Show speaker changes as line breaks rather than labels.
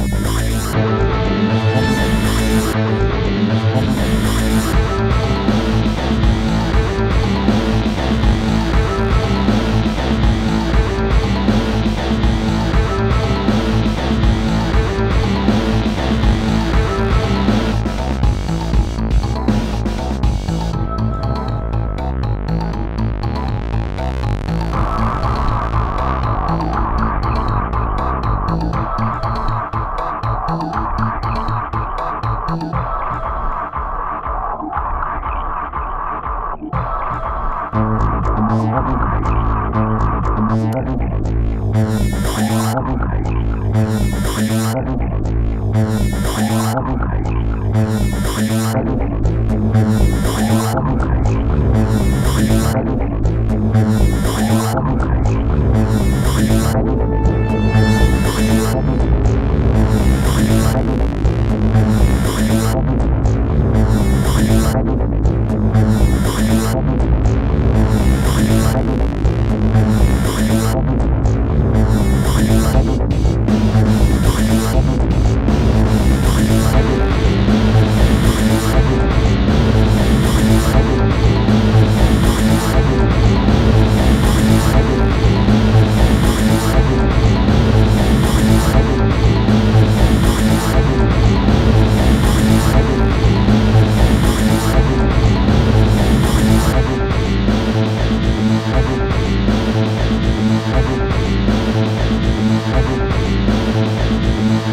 Thank you.
Thank you.